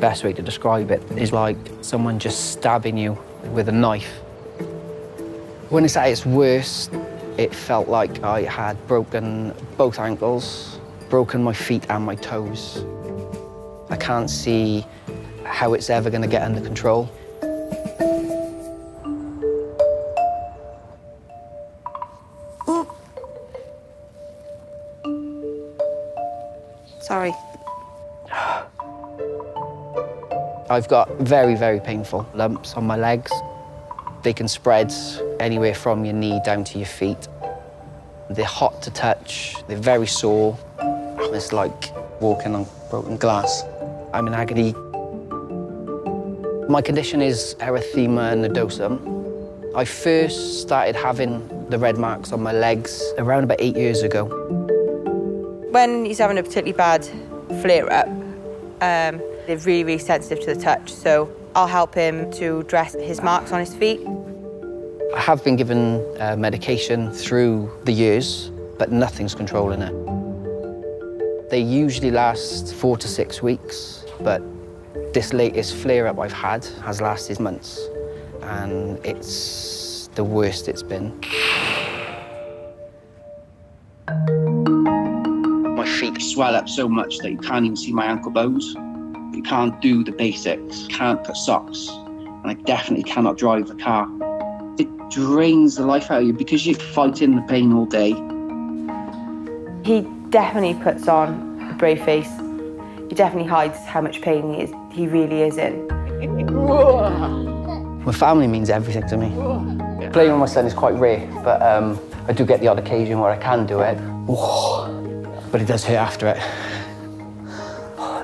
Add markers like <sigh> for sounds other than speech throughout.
best way to describe it is like someone just stabbing you with a knife. When it's at its worst, it felt like I had broken both ankles, broken my feet and my toes. I can't see how it's ever going to get under control. Sorry. I've got very, very painful lumps on my legs. They can spread anywhere from your knee down to your feet. They're hot to touch, they're very sore. It's like walking on broken glass. I'm in agony. My condition is erythema nodosum. I first started having the red marks on my legs around about eight years ago. When he's having a particularly bad flare up, um, they're really, really sensitive to the touch. So I'll help him to dress his marks on his feet. I have been given uh, medication through the years, but nothing's controlling it. They usually last four to six weeks, but this latest flare-up I've had has lasted months, and it's the worst it's been. My feet swell up so much that you can't even see my ankle bones. You can't do the basics, can't put socks, and I definitely cannot drive a car. It drains the life out of you because you're fighting the pain all day. He definitely puts on a brave face. He definitely hides how much pain he is. He really is in. <laughs> My family means everything to me. Playing with my son is quite rare, but um, I do get the odd occasion where I can do it. But it does hurt after it.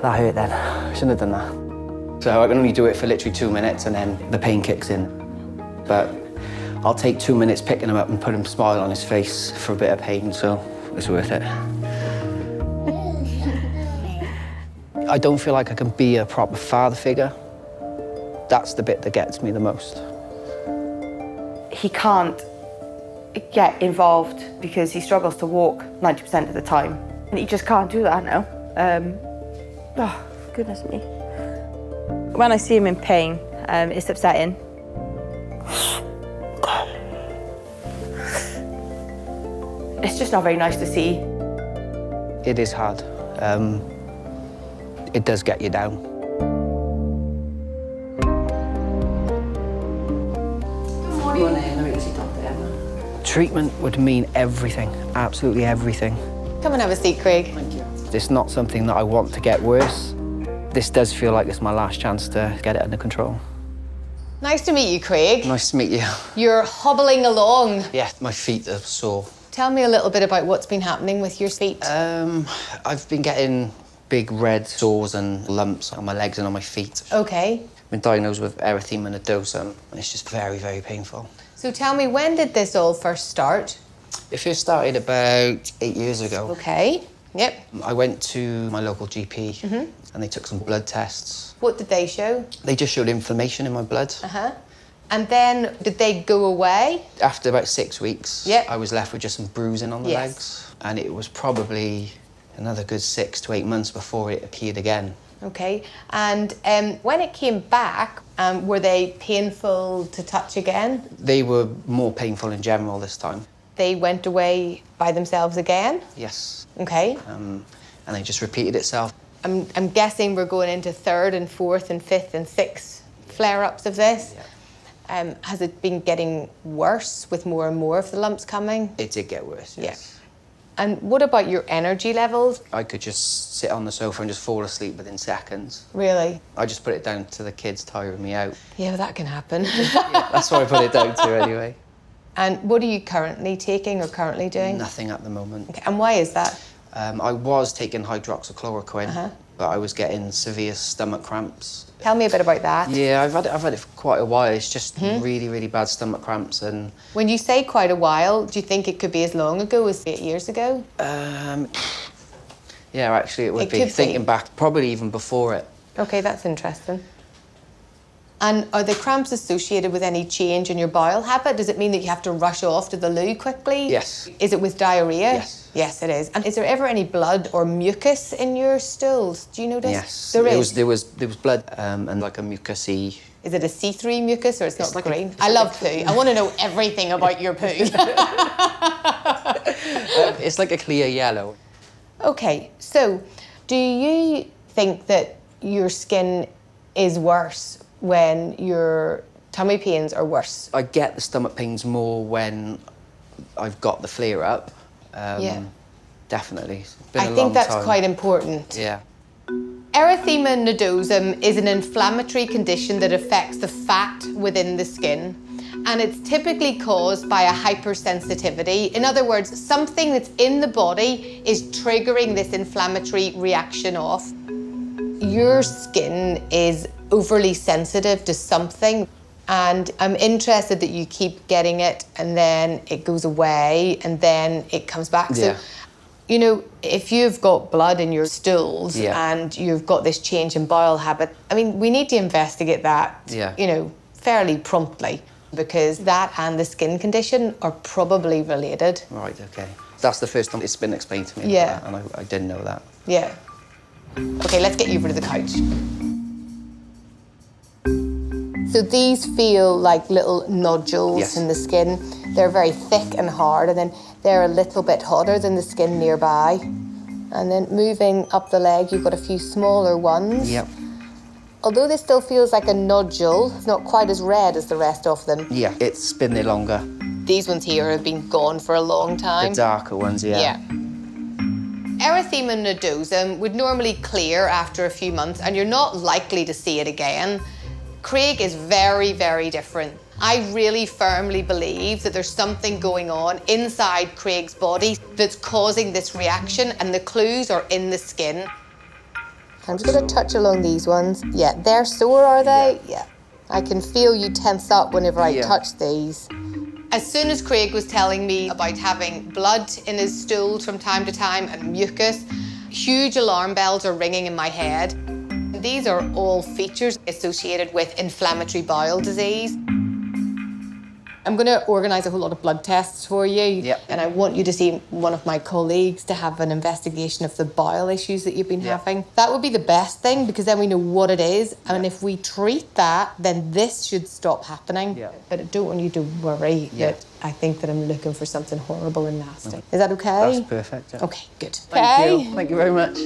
That hurt then. Have done that. So I can only do it for literally two minutes and then the pain kicks in. But I'll take two minutes picking him up and putting a smile on his face for a bit of pain, so it's worth it. <laughs> I don't feel like I can be a proper father figure. That's the bit that gets me the most. He can't get involved because he struggles to walk 90% of the time. And he just can't do that now. Um, oh, goodness me. When I see him in pain, um, it's upsetting. <sighs> It's just not very nice to see. It is hard. Um, it does get you down. Treatment would mean everything, absolutely everything. Come and have a seat, Craig. Thank you. It's not something that I want to get worse. This does feel like it's my last chance to get it under control. Nice to meet you, Craig. Nice to meet you. You're hobbling along. Yeah, my feet are sore. Tell me a little bit about what's been happening with your feet. Um, I've been getting big red sores and lumps on my legs and on my feet. okay. I've been diagnosed with erythema nodosum, and it's just very, very painful. So tell me, when did this all first start? It first started about eight years ago. Okay. Yep. I went to my local GP and they took some blood tests. What did they show? They just showed inflammation in my blood. Uh huh. And then did they go away? After about six weeks, Yep. I was left with just some bruising on the Yes. legs. And it was probably another good six to eight months before it appeared again. Okay. And um, when it came back, um, were they painful to touch again? They were more painful in general this time. They went away by themselves again? Yes. Okay. Um, and they just repeated itself. I'm, I'm guessing we're going into third and fourth and fifth and sixth flare ups of this. Um, has it been getting worse with more and more of the lumps coming? It did get worse, Yeah. yes. And what about your energy levels? I could just sit on the sofa and just fall asleep within seconds. Really? I just put it down to the kids tiring me out. Yeah, that can happen. That's what I put it down to <laughs> anyway. And what are you currently taking or currently doing? Nothing at the moment. Okay, and why is that? Um, I was taking hydroxychloroquine, Uh-huh. but I was getting severe stomach cramps. Tell me a bit about that. Yeah, I've had it, I've had it for quite a while. It's just Mm-hmm. really, really bad stomach cramps, and When you say quite a while, do you think it could be as long ago as eight years ago? um, <sighs> yeah, actually, it would It be could be. thinking back, probably even before it. Okay, that's interesting. And are the cramps associated with any change in your bowel habit? Does it mean that you have to rush off to the loo quickly? Yes. Is it with diarrhea? Yes. Yes, it is. And is there ever any blood or mucus in your stools? Do you notice? Yes. There There is. was there was there was blood um, and like a mucusy. Is it a C3 mucus or it's not like green? it's I love poo. I want to know everything about your poo. <laughs> Um, it's like a clear yellow. okay, so do you think that your skin is worse when your tummy pains are worse? I get the stomach pains more when I've got the flare up. Um, Yeah. Definitely. I think that's time. quite important. Yeah. Erythema nodosum is an inflammatory condition that affects the fat within the skin. And it's typically caused by a hypersensitivity. In other words, something that's in the body is triggering this inflammatory reaction off. Your skin is overly sensitive to something. And I'm interested that you keep getting it and then it goes away and then it comes back. Yeah. So, you know, if you've got blood in your stools Yeah. and you've got this change in bowel habit, I mean, we need to investigate that, Yeah. you know, fairly promptly because that and the skin condition are probably related. Right. Okay. That's the first time it's been explained to me. Yeah. that, and I, I didn't know that. Yeah. Okay, let's get you over to the couch. So these feel like little nodules Yes. in the skin. They're very thick and hard, and then they're a little bit hotter than the skin nearby. And then moving up the leg, you've got a few smaller ones. Yep. Although this still feels like a nodule, it's not quite as red as the rest of them. Yeah. It's been there longer. These ones here have been gone for a long time. The darker ones. Yeah. Yeah. Erythema nodosum would normally clear after a few months, and you're not likely to see it again. Craig is very, very different. I really firmly believe that there's something going on inside Craig's body that's causing this reaction, and the clues are in the skin. I'm just going to touch along these ones. Yeah, they're sore, are they? Yeah. I can feel you tense up whenever I Yeah. touch these. As soon as Craig was telling me about having blood in his stools from time to time and mucus, huge alarm bells are ringing in my head. These are all features associated with inflammatory bowel disease. I'm going to organise a whole lot of blood tests for you. Yep. And I want you to see one of my colleagues to have an investigation of the bowel issues that you've been Yep. having. That would be the best thing because then we know what it is. And if we treat that, then this should stop happening. Yep. But I don't want you to worry that I think that I'm looking for something horrible and nasty. Is that okay? That's perfect. yeah. Okay, good. Thank okay. you. Thank you very much.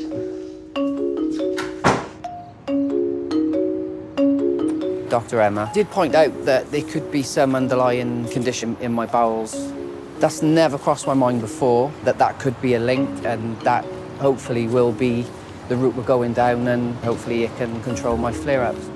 Dr. Emma did point out that there could be some underlying condition in my bowels. That's never crossed my mind before, that that could be a link and that hopefully will be the route we're going down and hopefully it can control my flare-ups.